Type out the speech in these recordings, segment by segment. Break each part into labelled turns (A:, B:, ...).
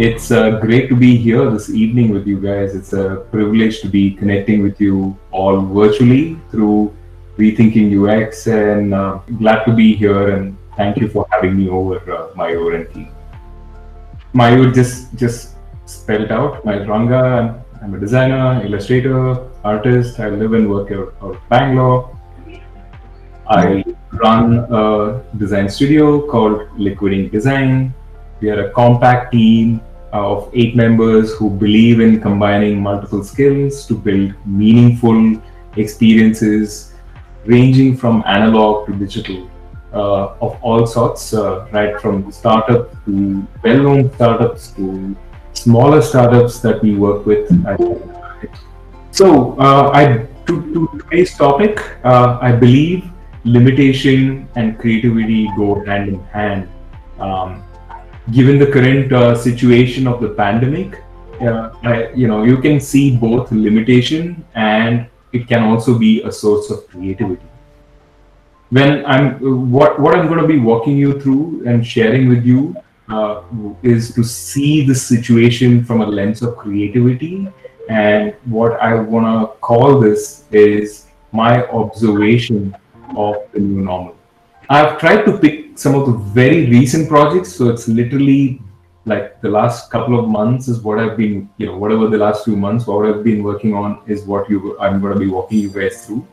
A: It's uh, great to be here this evening with you guys. It's a privilege to be connecting with you all virtually through Rethinking UX, and uh, glad to be here. And thank you for having me over, uh, Mayur and team. Mayur just just spelled out. My Ranga. I'm a designer, illustrator, artist. I live and work out of Bangalore. I run a design studio called Liquid Ink Design. We are a compact team of eight members who believe in combining multiple skills to build meaningful experiences ranging from analog to digital uh, of all sorts, uh, right from startup to well-known startups to smaller startups that we work with. So, uh, I to, to, today's topic, uh, I believe limitation and creativity go hand in hand. Um, given the current uh, situation of the pandemic, uh, I, you know, you can see both limitation and it can also be a source of creativity. When I'm what what I'm going to be walking you through and sharing with you uh, is to see the situation from a lens of creativity. And what I want to call this is my observation of the new normal. I've tried to pick some of the very recent projects, so it's literally like the last couple of months is what I've been, you know, whatever the last few months, what I've been working on is what you I'm going to be walking you guys through.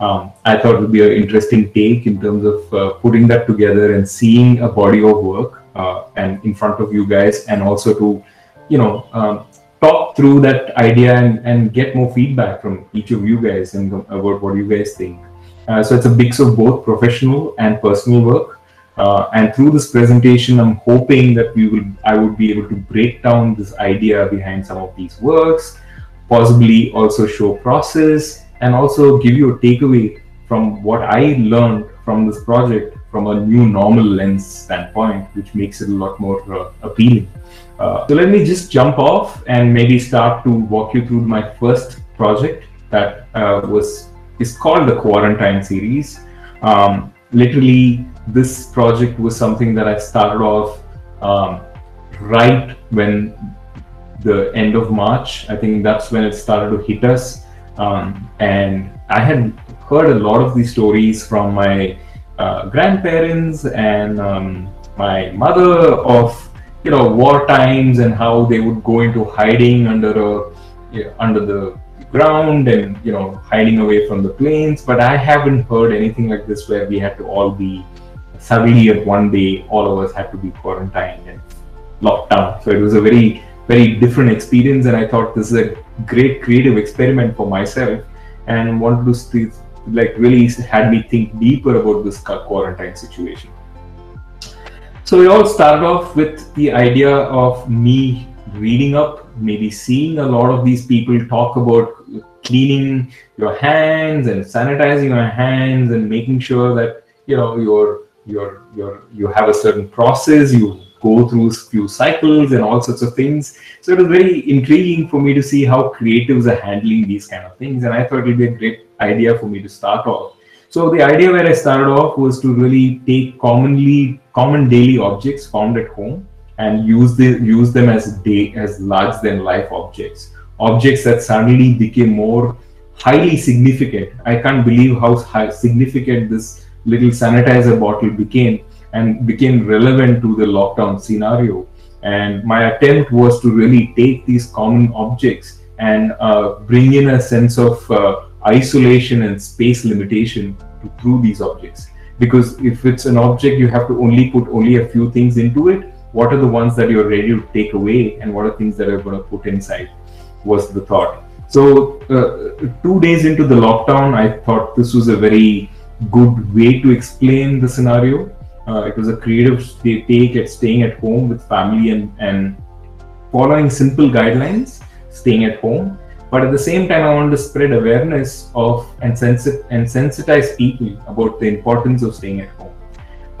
A: Um, I thought it would be an interesting take in terms of uh, putting that together and seeing a body of work uh, and in front of you guys and also to you know um, talk through that idea and, and get more feedback from each of you guys and about what you guys think uh, so it's a mix of both professional and personal work uh, and through this presentation i'm hoping that we will i would be able to break down this idea behind some of these works possibly also show process and also give you a takeaway from what i learned from this project from a new normal lens standpoint, which makes it a lot more uh, appealing. Uh, so let me just jump off and maybe start to walk you through my first project that uh, was is called the Quarantine series. Um, literally, this project was something that I started off um, right when the end of March. I think that's when it started to hit us, um, and I had heard a lot of these stories from my uh, grandparents and um, my mother of you know war times and how they would go into hiding under a under the ground and you know hiding away from the planes but i haven't heard anything like this where we had to all be suddenly at one day all of us had to be quarantined and locked down so it was a very very different experience and i thought this is a great creative experiment for myself and wanted to like really had me think deeper about this quarantine situation. So we all started off with the idea of me reading up, maybe seeing a lot of these people talk about cleaning your hands and sanitizing your hands and making sure that you know you're you're you're you have a certain process you go through a few cycles and all sorts of things so it was very intriguing for me to see how creatives are handling these kind of things and i thought it would be a great idea for me to start off. So the idea where I started off was to really take commonly common daily objects found at home and use the use them as day as large than life objects. Objects that suddenly became more highly significant. I can't believe how significant this little sanitizer bottle became and became relevant to the lockdown scenario. And my attempt was to really take these common objects and uh, bring in a sense of uh, isolation and space limitation to, through these objects. Because if it's an object, you have to only put only a few things into it. What are the ones that you're ready to take away, and what are things that are going to put inside? Was the thought. So, uh, two days into the lockdown, I thought this was a very good way to explain the scenario. Uh, it was a creative take at staying at home with family and, and following simple guidelines, staying at home but at the same time i wanted to spread awareness of and, sensi- and sensitize people about the importance of staying at home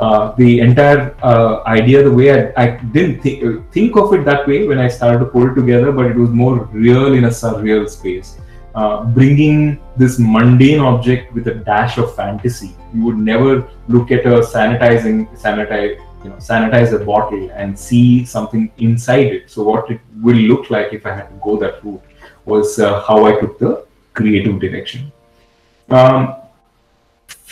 A: uh, the entire uh, idea the way i, I didn't th- think of it that way when i started to pull it together but it was more real in a surreal space uh, bringing this mundane object with a dash of fantasy you would never look at a sanitizing sanitize you know sanitize a bottle and see something inside it. So what it will look like if I had to go that route was uh, how I took the creative direction. Um,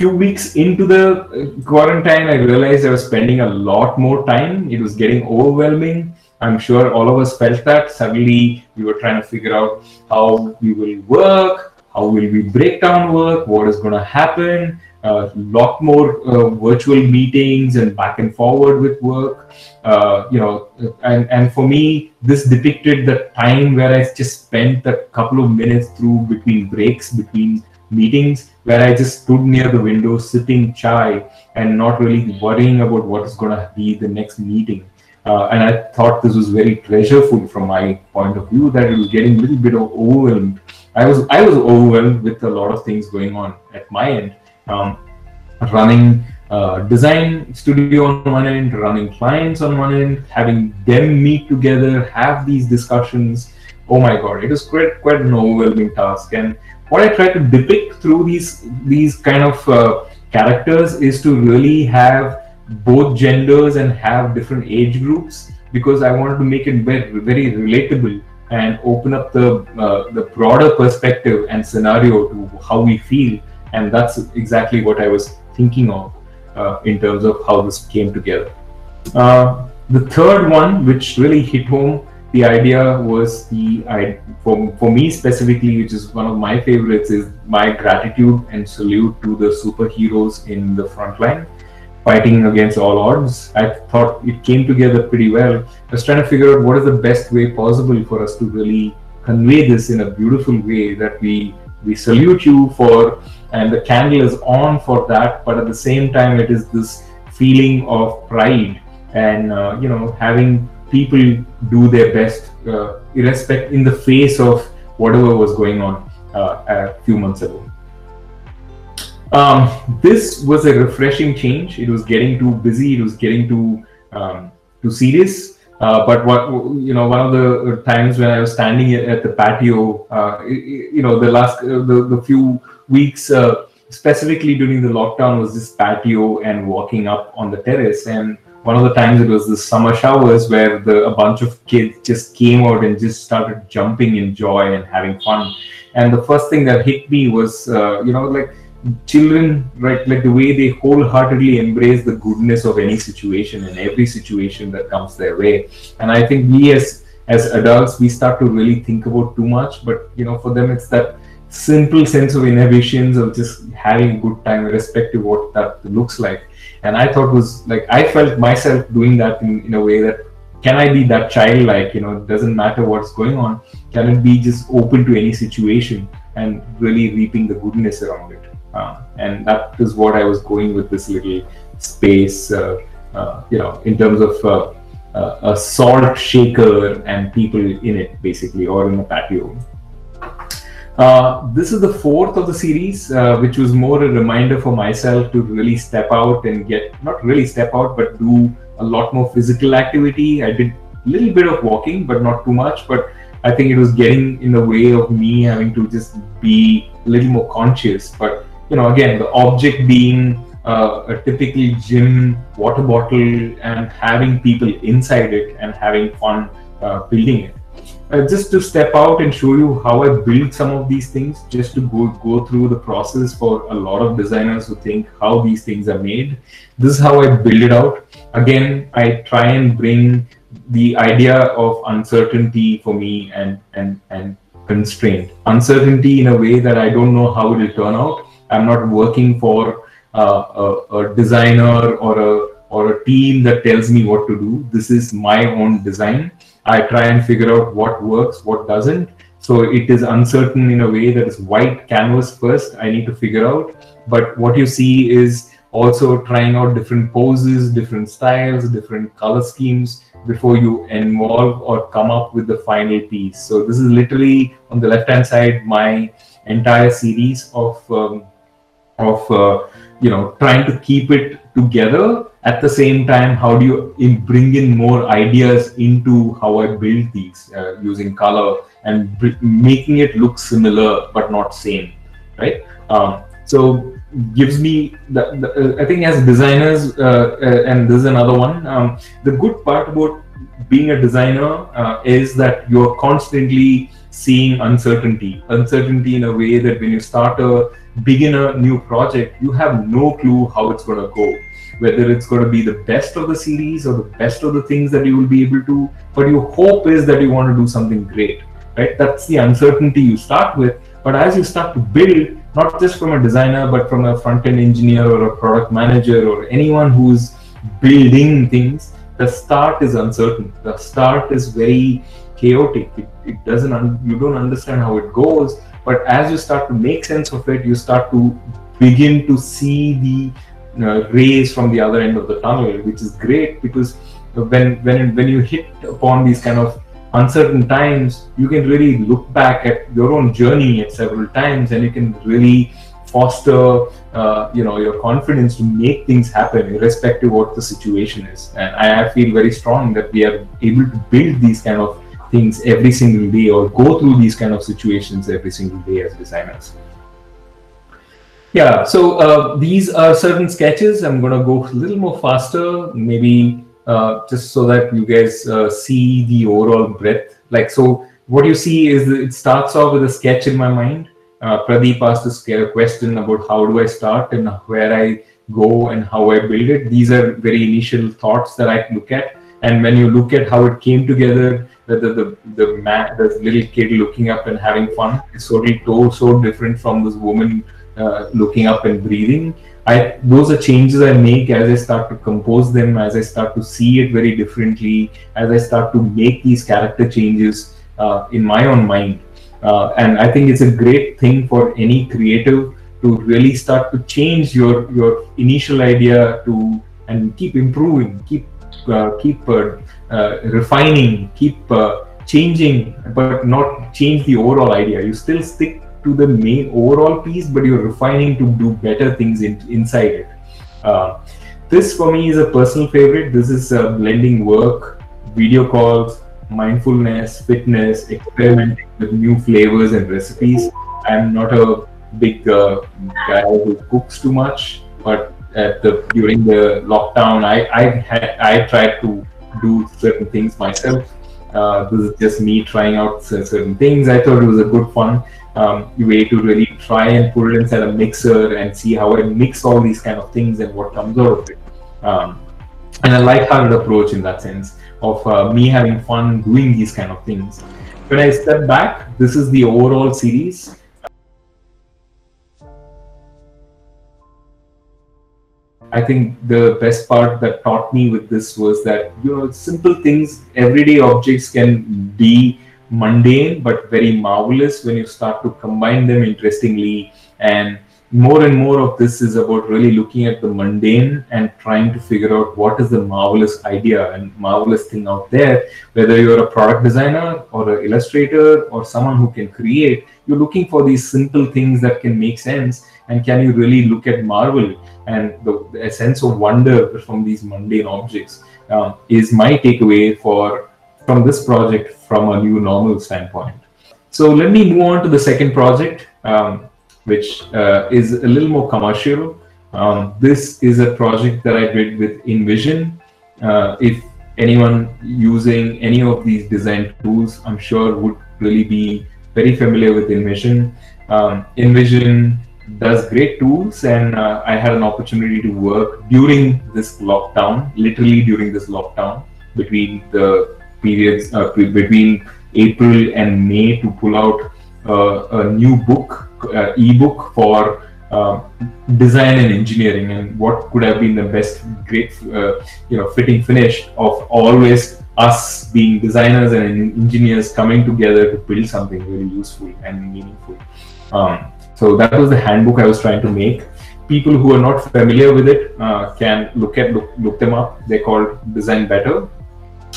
A: few weeks into the uh, quarantine, I realized I was spending a lot more time. It was getting overwhelming. I'm sure all of us felt that. Suddenly, we were trying to figure out how we will work, how will we break down work, what is going to happen. A uh, lot more uh, virtual meetings and back and forward with work. Uh, you know, and, and for me, this depicted the time where I just spent a couple of minutes through between breaks, between meetings, where I just stood near the window, sipping chai, and not really worrying about what is going to be the next meeting. Uh, and I thought this was very treasureful from my point of view that it was getting a little bit of overwhelmed. I was I was overwhelmed with a lot of things going on at my end um, running uh, design studio on one end, running clients on one end, having them meet together, have these discussions. Oh my God, it was quite quite an overwhelming task. And what I try to depict through these these kind of uh, characters is to really have both genders and have different age groups because I wanted to make it very, very relatable and open up the uh, the broader perspective and scenario to how we feel and that's exactly what I was thinking of uh, in terms of how this came together. Uh, the third one, which really hit home, the idea was the I, for, for me specifically, which is one of my favorites, is my gratitude and salute to the superheroes in the front line fighting against all odds. I thought it came together pretty well. I was trying to figure out what is the best way possible for us to really convey this in a beautiful way that we we salute you for and the candle is on for that but at the same time it is this feeling of pride and uh, you know having people do their best uh, irrespective in the face of whatever was going on uh, a few months ago. Um, this was a refreshing change. It was getting too busy. It was getting too um, too serious. Uh, but what you know, one of the times when I was standing at the patio, uh, you know, the last uh, the, the few weeks, uh, specifically during the lockdown, was this patio and walking up on the terrace. And one of the times it was the summer showers where the, a bunch of kids just came out and just started jumping in joy and having fun. And the first thing that hit me was, uh, you know, like children right like the way they wholeheartedly embrace the goodness of any situation and every situation that comes their way and i think we as as adults we start to really think about too much but you know for them it's that simple sense of inhibitions of just having a good time irrespective of what that looks like. And i thought was like i felt myself doing that in, in a way that can i be that childlike? You know it doesn't matter what's going on. Can it be just open to any situation and really reaping the goodness around it? Um, and that is what I was going with this little space, uh, uh, you know, in terms of uh, uh, a salt shaker and people in it, basically, or in a patio. Uh, this is the fourth of the series, uh, which was more a reminder for myself to really step out and get not really step out, but do a lot more physical activity. I did a little bit of walking, but not too much. But I think it was getting in the way of me having to just be a little more conscious. But you know, again, the object being uh, a typical gym water bottle and having people inside it and having fun uh, building it. Uh, just to step out and show you how I build some of these things, just to go go through the process for a lot of designers who think how these things are made. This is how I build it out. Again, I try and bring the idea of uncertainty for me and and and constraint. Uncertainty in a way that I don't know how it will turn out I'm not working for uh, a, a, designer or a or a team that tells me what to do. This is my own design. I try and figure out what works, what doesn't. So it is uncertain in a way that is white canvas first. I need to figure out. But what you see is also trying out different poses, different styles, different color schemes before you involve or come up with the final piece. So this is literally on the left hand side my entire series of um, of uh, you know trying to keep it together at the same time how do you in bring in more ideas into how i build these uh, using color and making it look similar but not same right um, so gives me the, the uh, I think as designers, uh, uh, and this is another one. Um, the good part about being a designer uh, is that you're constantly seeing uncertainty, uncertainty in a way that when you start a beginner new project, you have no clue how it's going to go. Whether it's going to be the best of the series or the best of the things that you will be able to, but your hope is that you want to do something great, right? That's the uncertainty you start with. But as you start to build, not just from a designer, but from a front end engineer or a product manager or anyone who's building things, the start is uncertain. The start is very chaotic. It, it doesn't, un- you don't understand how it goes. But as you start to make sense of it, you start to begin to see the rays from the other end of the tunnel, which is great because when when when you hit upon these kind of uncertain times, you can really look back at your own journey at several times, and you can really foster, uh, you know, your confidence to make things happen, irrespective of what the situation is. And I, I feel very strong that we are able to build these kind of things every single day, or go through these kind of situations every single day as designers. Yeah, so uh, these are certain sketches. I'm going to go a little more faster, maybe uh, just so that you guys uh, see the overall breadth. Like, so what you see is it starts off with a sketch in my mind. Uh, Pradeep asked a question about how do I start and where I go and how I build it. These are very initial thoughts that I look at. And when you look at how it came together, the the the, the man, the little kid looking up and having fun is so so different from this woman uh, looking up and breathing. I those are changes I make as I start to compose them, as I start to see it very differently, as I start to make these character changes uh, in my own mind. Uh, and I think it's a great thing for any creative to really start to change your your initial idea to and keep improving, keep uh, keep uh, refining, keep changing, but not change the overall idea. You still stick to the main overall piece, but you're refining to do better things in, inside it. Uh, this for me is a personal favorite. This is uh, blending work, video calls, mindfulness, fitness, experimenting with new flavors and recipes. I'm not a big uh, guy who cooks too much, but at the during the lockdown, I I had I tried to do certain things myself. Uh, this is just me trying out certain things. I thought it was a good fun um, way to really try and put it inside a mixer and see how I mix all these kind of things and what comes out of it. Um, and I like how it approach in that sense of uh, me having fun doing these kind of things. When I step back, this is the overall series. I think the best part that taught me with this was that you know simple things, everyday objects can be mundane but very marvelous when you start to combine them interestingly. And more and more of this is about really looking at the mundane and trying to figure out what is the marvelous idea and marvelous thing out there. Whether you're a product designer or an illustrator or someone who can create you're looking for these simple things that can make sense and can you really look at marvel. And the, the sense of wonder from these mundane objects um, is my takeaway for from this project from a new normal standpoint. So let me move on to the second project, um, which uh, is a little more commercial. Um, this is a project that I did with InVision. Uh, if anyone using any of these design tools, I'm sure would really be very familiar with InVision. Um, InVision does great tools, and uh, I had an opportunity to work during this lockdown, literally during this lockdown, between the periods uh, between April and May to pull out uh, a new book, uh, ebook for uh, design and engineering, and what could have been the best, great, uh, you know, fitting finish of always us being designers and engineers coming together to build something really useful and meaningful. Um, so that was the handbook I was trying to make. People who are not familiar with it uh, can look at look, look them up. They're called Design Better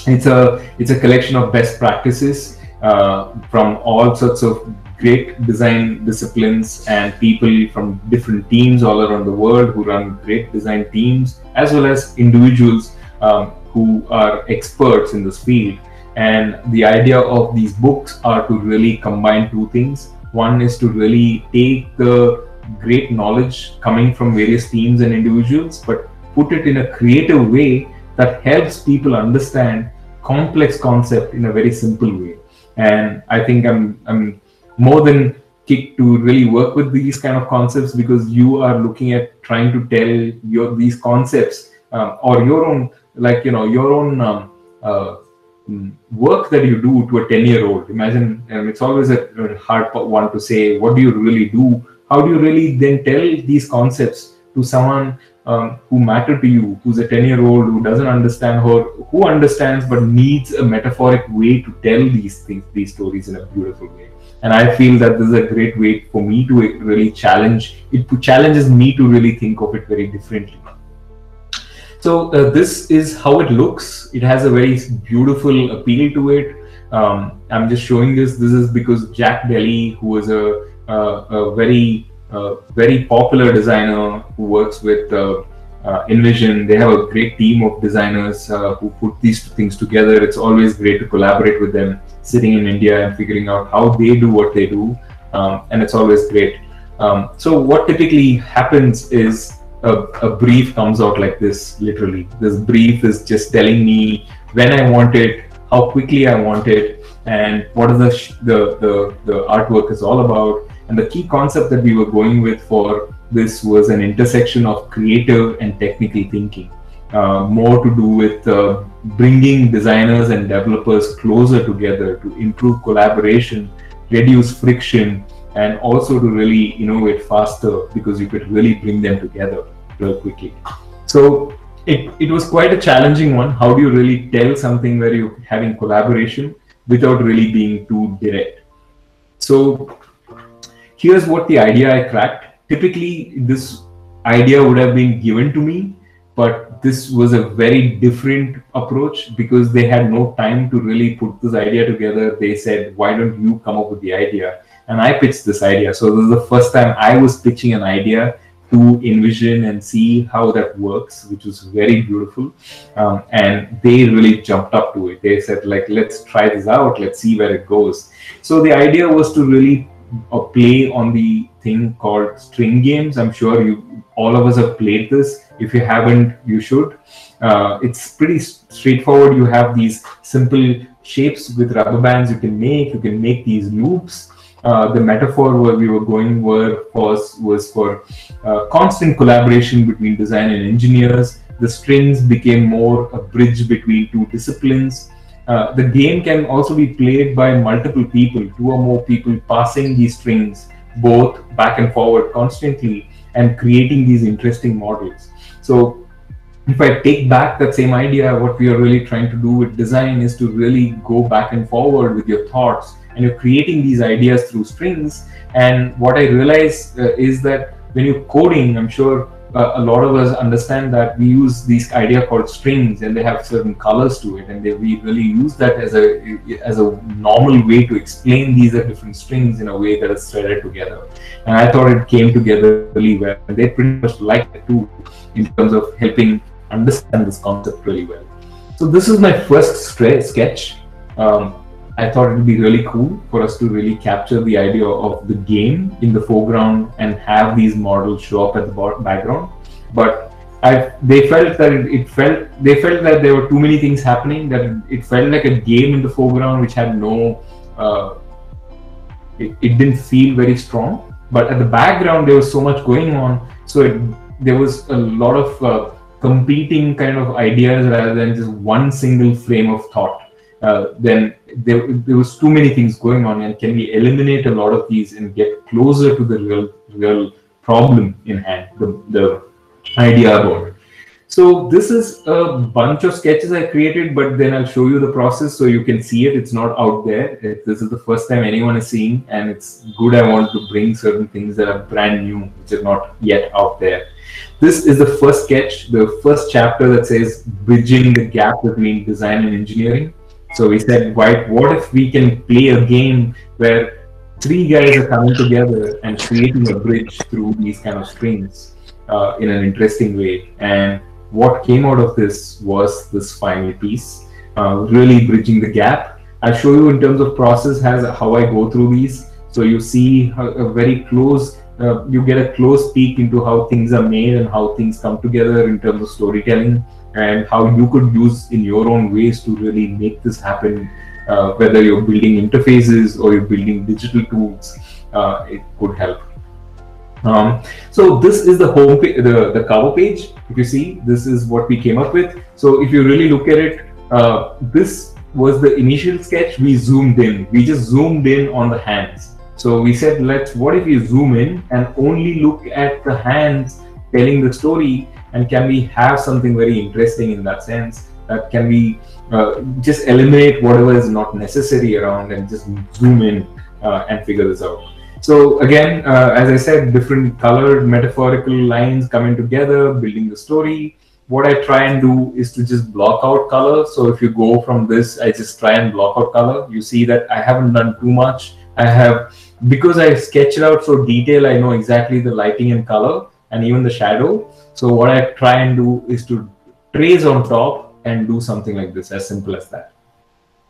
A: it's a it's a collection of best practices uh, from all sorts of great design disciplines and people from different teams all around the world who run great design teams as well as individuals um, who are experts in this field. And the idea of these books are to really combine two things. One is to really take the great knowledge coming from various teams and individuals, but put it in a creative way that helps people understand complex concept in a very simple way. And I think I'm I'm more than kicked to really work with these kind of concepts because you are looking at trying to tell your these concepts um, or your own like you know your own um, uh, work that you do to a 10 year old imagine um, it's always a hard one to say what do you really do how do you really then tell these concepts to someone um, who matter to you, who's a 10 year old who doesn't understand her, who understands but needs a metaphoric way to tell these things, these stories in a beautiful way. And I feel that this is a great way for me to really challenge. It challenges me to really think of it very differently. So uh, this is how it looks. It has a very beautiful appeal to it. Um, I'm just showing this. This is because Jack Delli, who was a, a, a very a very popular designer who works with uh, uh, InVision. They have a great team of designers uh, who put these two things together. It's always great to collaborate with them, sitting in India and figuring out how they do what they do, um, and it's always great. Um, so what typically happens is a, a, brief comes out like this, literally. This brief is just telling me when I want it, how quickly I want it, and what is the the, the, the artwork is all about and the key concept that we were going with for this was an intersection of creative and technical thinking. Uh, more to do with uh, bringing designers and developers closer together to improve collaboration, reduce friction, and also to really innovate faster because you could really bring them together real quickly. So it, it was quite a challenging one. How do you really tell something where you're having collaboration without really being too direct? So here's what the idea I cracked. Typically, this idea would have been given to me, but this was a very different approach because they had no time to really put this idea together. They said, Why don't you come up with the idea? And I pitched this idea. So, this is the first time I was pitching an idea to InVision and see how that works, which was very beautiful. Um, and they really jumped up to it. They said, like, let's try this out, let's see where it goes. So the idea was to really a play on the thing called string games. I'm sure you all of us have played this. If you haven't, you should. Uh, it's pretty straightforward. You have these simple shapes with rubber bands you can make. You can make these loops. Uh, the metaphor where we were going were was was for uh, constant collaboration between design and engineers. The strings became more a bridge between two disciplines. Uh, the game can also be played by multiple people, two or more people passing these strings both back and forward constantly and creating these interesting models. So if I take back that same idea, what we are really trying to do with design is to really go back and forward with your thoughts and you're creating these ideas through strings. And what I realize uh, is that when you're coding, I'm sure uh, a lot of us understand that we use this idea called strings and they have certain colors to it and they, we really use that as a as a normal way to explain these are different strings in a way that is threaded together. And i thought it came together really well. And they pretty much liked it too in terms of helping understand this concept really well. So this is my first sketch. Um, I thought it would be really cool for us to really capture the idea of the game in the foreground and have these models show up at the background. But I, they felt that it, it, felt they felt that there were too many things happening that it, felt like a game in the foreground which had no uh, it, it didn't feel very strong but at the background there was so much going on so it, there was a lot of uh, competing kind of ideas rather than just one single frame of thought uh, then there, there was too many things going on and can we eliminate a lot of these and get closer to the real real problem in hand the, the idea about it. So this is a bunch of sketches i created but then i'll show you the process so you can see it. It's not out there. It, this is the first time anyone is seeing and it's good i want to bring certain things that are brand new which are not yet out there. This is the first sketch the first chapter that says bridging the gap between design and engineering so we said, why, what if we can play a game where three guys are coming together and creating a bridge through these kind of strings uh, in an interesting way? And what came out of this was this final piece, uh, really bridging the gap. I'll show you in terms of process has how I go through these. So you see a very close uh, you get a close peek into how things are made and how things come together in terms of storytelling and how you could use in your own ways to really make this happen uh, whether you're building interfaces or you're building digital tools uh, it could help um, so this is the home page, the, the cover page. If you see, this is what we came up with. So if you really look at it, uh, this was the initial sketch. We zoomed in. We just zoomed in on the hands. So we said, let's. What if we zoom in and only look at the hands telling the story? And can we have something very interesting in that sense? That can we uh, just eliminate whatever is not necessary around and just zoom in uh, and figure this out. So again, uh, as I said, different colored metaphorical lines coming together, building the story. What I try and do is to just block out color. So if you go from this, I just try and block out color. You see that I haven't done too much. I have, because I sketched out so detail, I know exactly the lighting and color and even the shadow. So what I try and do is to trace on top and do something like this, as simple as that.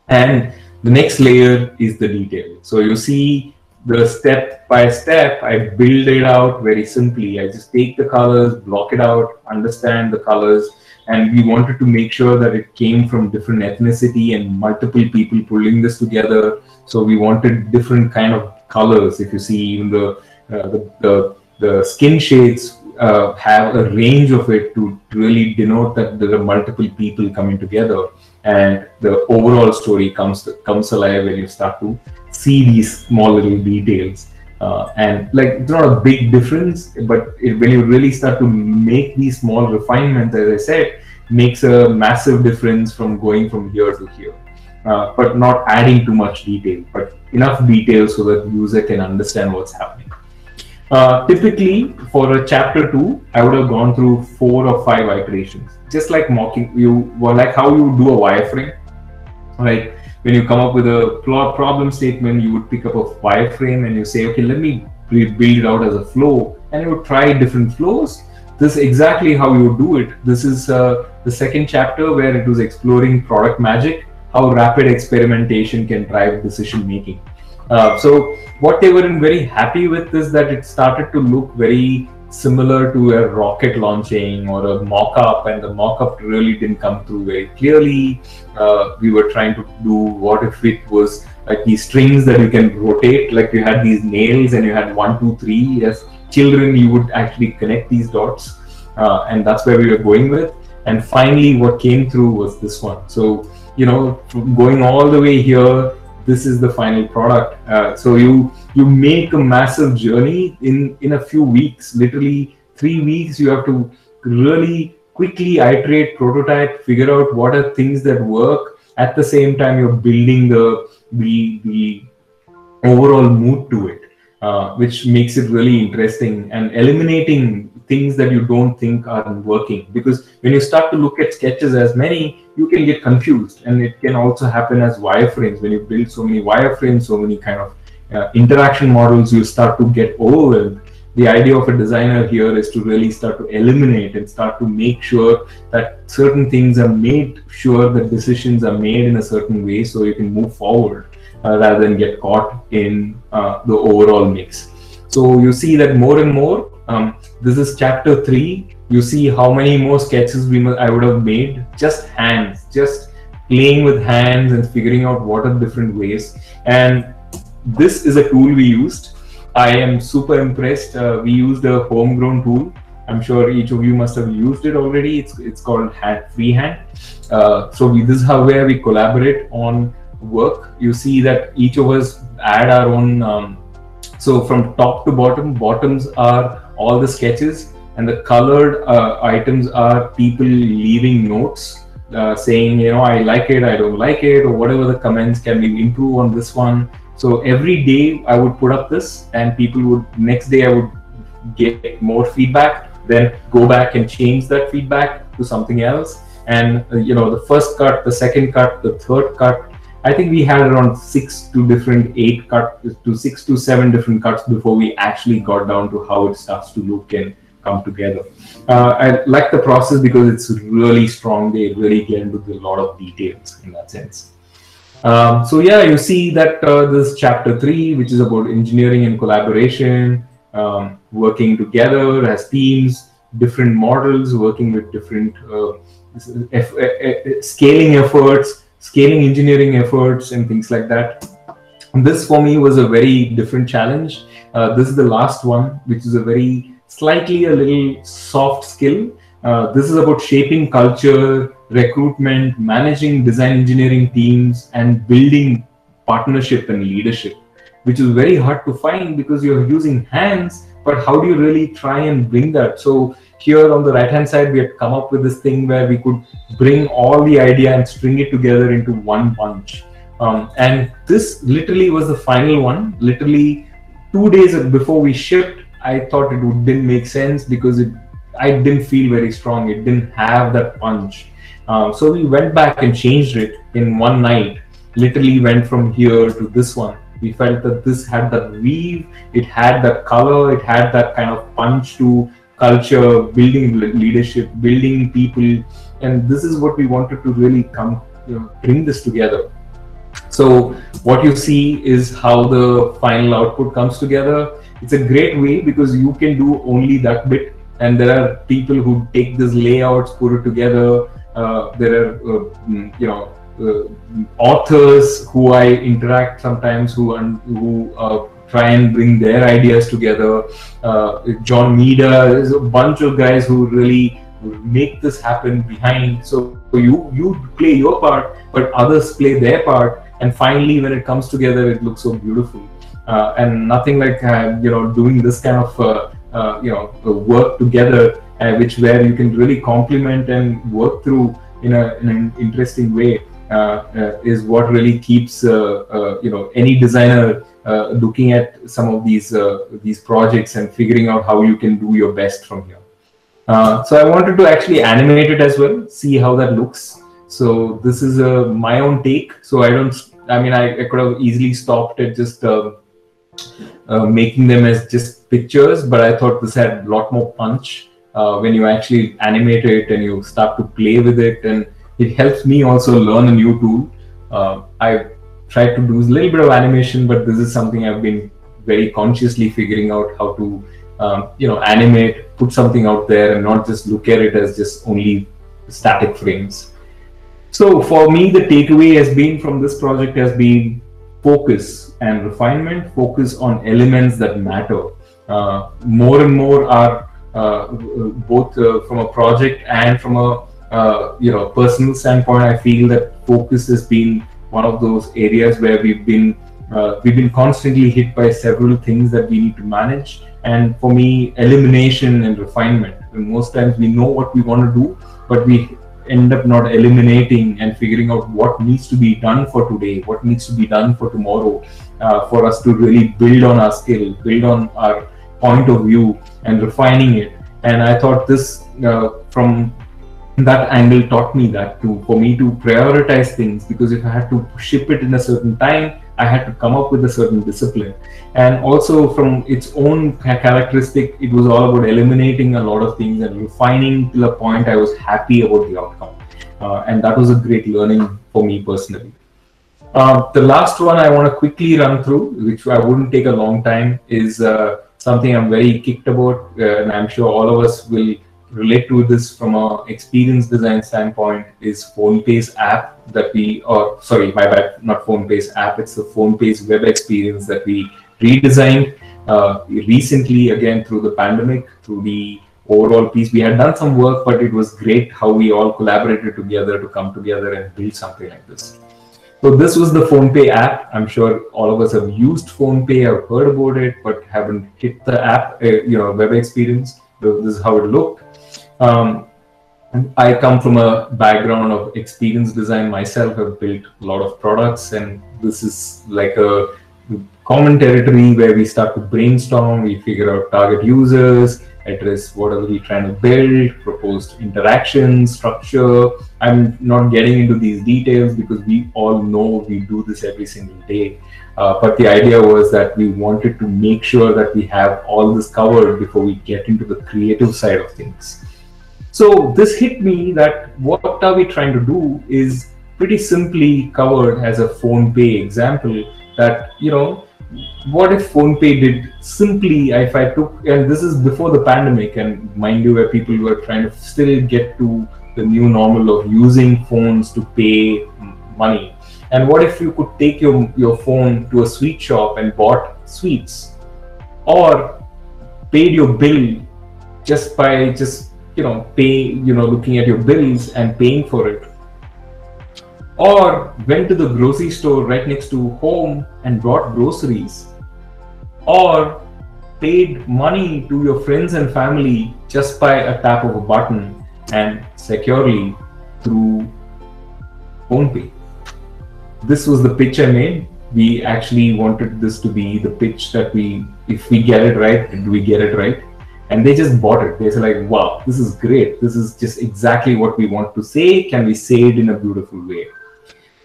A: And the next layer is the detail. So you see the step by step, I build it out very simply. I just take the colors, block it out, understand the colors, and we wanted to make sure that it came from different ethnicity and multiple people pulling this together. So we wanted different kind of colors. If you see, even the uh, the, the, the skin shades uh, have a range of it to really denote that there are multiple people coming together, and the overall story comes comes alive when you start to see these small little details. Uh, and like it's not a big difference, but it, when you really start to make these small refinements, as I said, makes a massive difference from going from here to here. Uh, but not adding too much detail, but enough detail so that the user can understand what's happening. Uh, typically, for a chapter two, I would have gone through four or five iterations, just like mocking you, well, like how you do a wireframe, right? when you come up with a problem statement, you would pick up a wireframe and you say, okay, let me build it out as a flow, and you would try different flows. This is exactly how you would do it. This is uh, the second chapter where it was exploring product magic, how rapid experimentation can drive decision making. Uh, so what they weren't very happy with is that it started to look very similar to a rocket launching or a mock-up and the mock-up really didn't come through very clearly. Uh, we were trying to do what if it was like these strings that you can rotate like you had these nails and you had one two three. As children you would actually connect these dots uh, and that's where we were going with. And finally what came through was this one. So you know going all the way here this is the final product. Uh, so you you make a massive journey in in a few weeks, literally three weeks. You have to really quickly iterate, prototype, figure out what are things that work. At the same time, you're building the the the overall mood to it, uh, which makes it really interesting and eliminating things that you don't think are working. Because when you start to look at sketches as many you can get confused. And it can also happen as wireframes. When you build so many wireframes so many kind of uh, interaction models you start to get overwhelmed. The idea of a designer here is to really start to eliminate and start to make sure that certain things are made sure that decisions are made in a certain way so you can move forward uh, rather than get caught in uh, the overall mix. So you see that more and more um, this is chapter three. You see how many more sketches we I would have made. Just hands, just playing with hands and figuring out what are different ways. And this is a tool we used. I am super impressed. Uh, we used a homegrown tool. I'm sure each of you must have used it already. It's it's called hand, Freehand. Uh, so we, this is how where we collaborate on work. You see that each of us add our own. Um, so from top to bottom, bottoms are all the sketches and the colored uh, items are people leaving notes uh, saying you know i like it i don't like it or whatever the comments can we improve on this one. So every day i would put up this and people would next day i would get more feedback then go back and change that feedback to something else. And uh, you know the first cut the second cut the third cut I think we had around six to different eight cut to six to seven different cuts before we actually got down to how it starts to look and come together. Uh, I like the process because it's really strong. They really get into a lot of details in that sense. Um, so yeah, you see that uh, this chapter three, which is about engineering and collaboration. um, working together as teams, different models, working with different uh, scaling efforts, scaling engineering efforts, and things like that. This for me was a very different challenge. Uh, this is the last one, which is a very slightly a little soft skill. Uh, this is about shaping culture, recruitment, managing design engineering teams, and building partnership and leadership, which is very hard to find because you're using hands. But how do you really try and bring that? So here on the right hand side, we had come up with this thing where we could bring all the idea and string it together into one punch. Um, and this literally was the final one. Literally two days before we shipped, I thought it would, didn't make sense because it I didn't feel very strong. It didn't have that punch. Um, so we went back and changed it in one night. Literally went from here to this one. We felt that this had that weave, it had that color, it had that kind of punch to culture, building leadership, building people, and this is what we wanted to really come you know, bring this together. So what you see is how the final output comes together. It's a great way because you can do only that bit, and there are people who take these layouts, put it together. Uh, there are uh, mm, you know authors who I interact sometimes who who uh, try and bring their ideas together. Uh, John Maeda, there's a bunch of guys who really make this happen behind. So you you play your part, but others play their part, and finally when it comes together, it looks so beautiful. Uh, and nothing like uh, you know doing this kind of uh, you know work together, which where you can really complement and work through in, a, in an interesting way. Uh, uh, is what really keeps uh, you know any designer looking at some of these these projects and figuring out how you can do your best from here. so I wanted to actually animate it as well, see how that looks. So this is uh, my own take. So I don't. I mean, I, I could have easily stopped at just uh, uh, making them as just pictures, but I thought this had a lot more punch when you actually animate it and you start to play with it and it helps me also learn a new tool. Uh, I tried to do a little bit of animation, but this is something I've been very consciously figuring out how to, um, you know, animate, put something out there, and not just look at it as just only static frames. So for me, the takeaway has been from this project has been focus and refinement. Focus on elements that matter. Uh, more and more are uh, both uh, from a project and from a uh, you know personal standpoint, I feel that focus has been one of those areas where we've been uh, we've been constantly hit by several things that we need to manage. And for me, elimination and refinement. And most times we know what we want to do, but we end up not eliminating and figuring out what needs to be done for today, what needs to be done for tomorrow, uh, for us to really build on our skill, build on our point of view, and refining it. And I thought this, uh, from that angle taught me that to for me to prioritize things because if I had to ship it in a certain time, I had to come up with a certain discipline. And also from its own characteristic, it was all about eliminating a lot of things and refining to the point I was happy about the outcome. Uh, and that was a great learning for me personally. Uh, the last one I want to quickly run through, which I wouldn't take a long time, is uh, something I'm very kicked about, uh, and I'm sure all of us will relate to this from a experience design standpoint is PhonePe's app that we, or sorry, my bad, not PhonePe's app. It's the PhonePe's web experience that we redesigned uh, recently again through the pandemic, through the overall piece. We had done some work, but it was great how we all collaborated together to come together and build something like this. So this was the PhonePe app. I'm sure all of us have used PhonePe, have heard about it, but haven't hit the app, uh, you know, web experience. This is how it looked. Um, I come from a background of experience design myself. I've built a lot of products, and this is like a common territory where we start to brainstorm, we figure out target users, address what are we trying to build, proposed interaction, structure. I'm not getting into these details because we all know we do this every single day. Uh, but the idea was that we wanted to make sure that we have all this covered before we get into the creative side of things. So this hit me that what are we trying to do is pretty simply covered as a PhonePe example that, you know, what if PhonePe did simply if I took and this is before the pandemic and mind you where people were trying to still get to the new normal of using phones to pay money. And what if you could take your, your phone to a sweet shop and bought sweets or paid your bill just by just you know pay you know looking at your bills and paying for it or went to the grocery store right next to home and brought groceries or paid money to your friends and family just by a tap of a button and securely through PhonePe. This was the pitch I made. We actually wanted this to be the pitch that we, if we get it right, do we get it right? And they just bought it. They said like, wow, this is great. This is just exactly what we want to say. Can we say it in a beautiful way?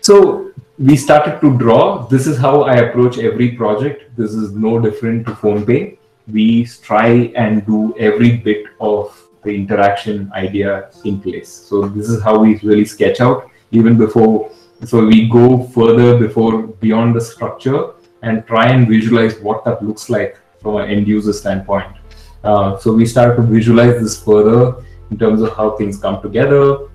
A: So we started to draw. This is how I approach every project. This is no different to PhonePe. We try and do every bit of the interaction idea in place. So this is how we really sketch out even before. So we go further before beyond the structure and try and visualize what that looks like from an end user standpoint. Uh, so we started to visualize this further in terms of how things come together.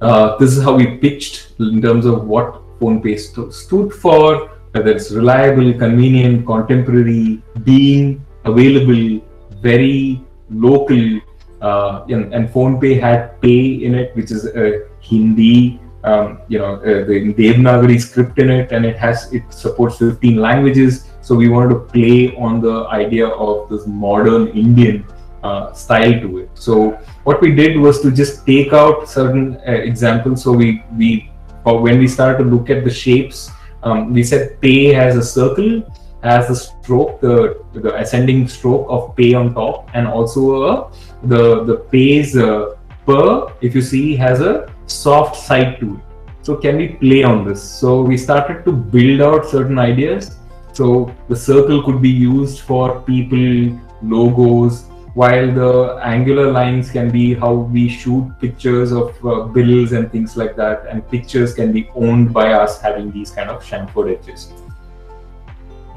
A: Uh, this is how we pitched in terms of what PhonePe st- stood for, whether it's reliable, convenient, contemporary, being available, very local, uh, and, and PhonePe had pay in it, which is a Hindi, um, you know, uh, the Devanagari script in it, and it has it supports 15 languages. So we wanted to play on the idea of this modern Indian uh, style to it. So what we did was to just take out certain uh, examples. So we we when we started to look at the shapes, um, we said pay has a circle has a stroke, the, the ascending stroke of pay on top, and also a, the the pays uh, per, if you see, has a soft side to it. So can we play on this? So we started to build out certain ideas. So the circle could be used for people, logos, while the angular lines can be how we shoot pictures of uh, bills and things like that, and pictures can be owned by us having these kind of chamfered edges.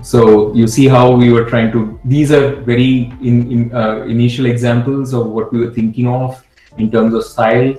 A: So you see how we were trying to. These are very in, in uh, initial examples of what we were thinking of in terms of style.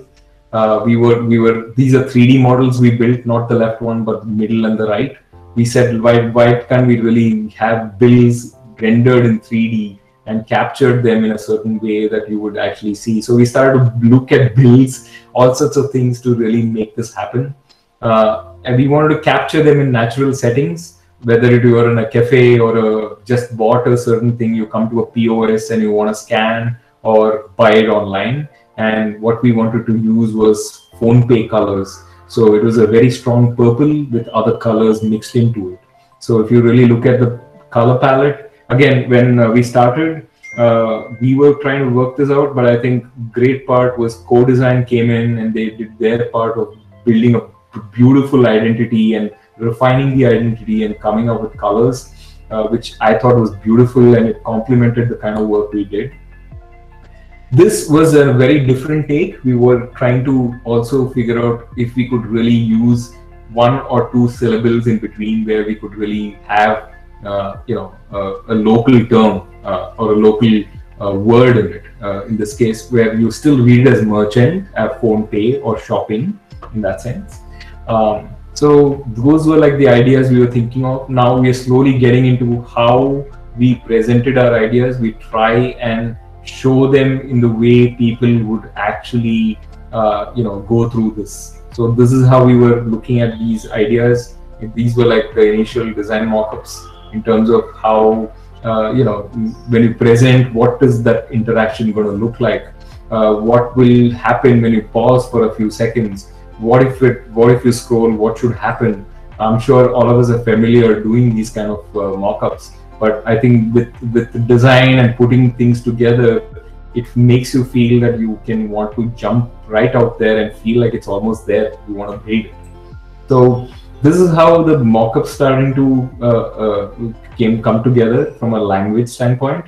A: Uh, we were we were these are 3D models we built, not the left one, but the middle and the right. We said why why can't we really have bills rendered in 3D and captured them in a certain way that you would actually see. So we started to look at bills, all sorts of things to really make this happen. Uh, and we wanted to capture them in natural settings whether it you are in a cafe or a, just bought a certain thing, you come to a POS and you want to scan or buy it online. And what we wanted to use was PhonePe colors. So it was a very strong purple with other colors mixed into it. So if you really look at the color palette, again, when uh, we started, uh, we were trying to work this out, but I think great part was co-design came in and they did their part of building a beautiful identity and refining the identity and coming up with colors, uh, which I thought was beautiful and it complemented the kind of work we did. This was a very different take. We were trying to also figure out if we could really use one or two syllables in between where we could really have, uh, you know, uh, a local term uh, or a local uh, word in it. Uh, in this case, where you still read as merchant, PhonePe, or shopping in that sense. Um, so those were like the ideas we were thinking of. Now we are slowly getting into how we presented our ideas. We try and show them in the way people would actually, uh, you know, go through this. So this is how we were looking at these ideas. These were like the initial design mock-ups in terms of how, uh, you know, when you present, what is that interaction going to look like? Uh, what will happen when you pause for a few seconds? what if it what if you scroll what should happen i'm sure all of us are familiar doing these kind of uh, mock-ups but i think with with the design and putting things together it makes you feel that you can want to jump right out there and feel like it's almost there you want to build. It so this is how the mock-up starting to uh, uh, came come together from a language standpoint.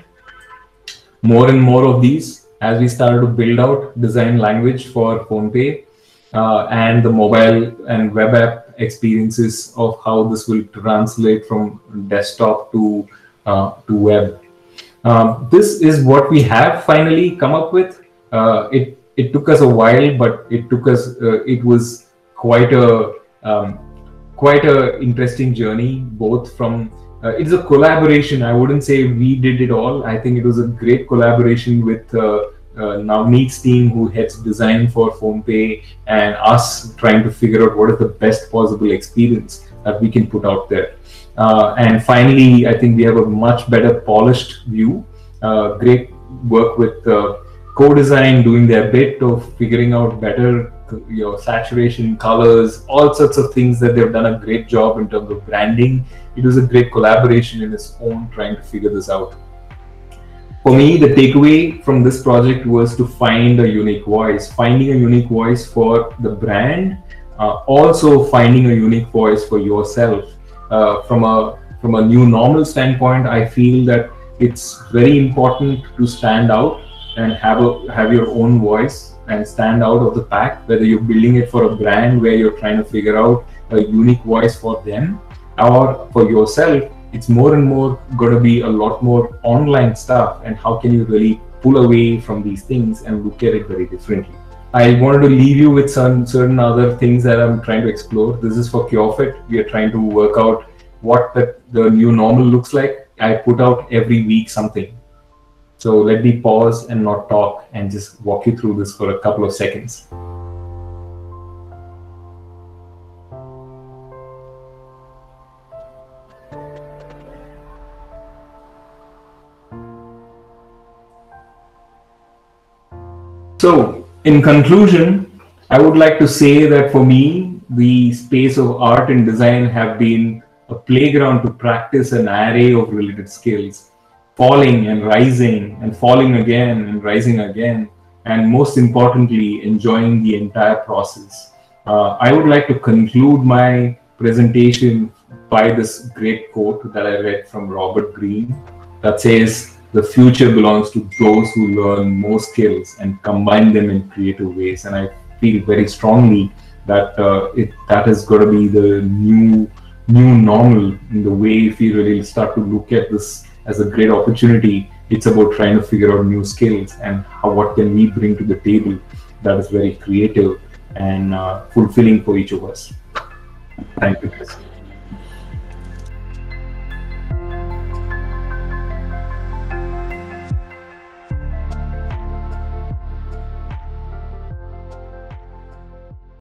A: More and more of these as we started to build out design language for PhonePe uh, and the mobile and web app experiences of how this will translate from desktop to to web. Um, this is what we have finally come up with. Uh, it it took us a while, but it took us. Uh, it was quite a um, quite a interesting journey, both from. Uh, it's a collaboration. I wouldn't say we did it all. I think it was a great collaboration with uh, uh, Navneet's team, who heads design for PhonePe, and us trying to figure out what is the best possible experience that we can put out there. Uh, and finally, I think we have a much better polished view. Uh, great work with uh, co-design, doing their bit of figuring out better your saturation, colors, all sorts of things that they've done a great job in terms of branding. It was a great collaboration in its own trying to figure this out for me, the takeaway from this project was to find a unique voice, finding a unique voice for the brand, uh, also finding a unique voice for yourself. Uh, from a from a new normal standpoint, I feel that it's very important to stand out and have a have your own voice and stand out of the pack. Whether you're building it for a brand where you're trying to figure out a unique voice for them, or for yourself it's more and more going to be a lot more online stuff and how can you really pull away from these things and look at it very differently i wanted to leave you with some certain other things that i'm trying to explore. This is for curefit. We are trying to work out what the, the new normal looks like. I put out every week something. So let me pause and not talk and just walk you through this for a couple of seconds. So, in conclusion, I would like to say that for me, the space of art and design have been a playground to practice an array of related skills, falling and rising and falling again and rising again, and most importantly, enjoying the entire process. Uh, I would like to conclude my presentation by this great quote that I read from Robert Greene that says, the future belongs to those who learn more skills and combine them in creative ways. And I feel very strongly that uh, it that is going to be the new new normal in the way if we really start to look at this as a great opportunity. It's about trying to figure out new skills and how what can we bring to the table that is very creative and uh, fulfilling for each of us. Thank you.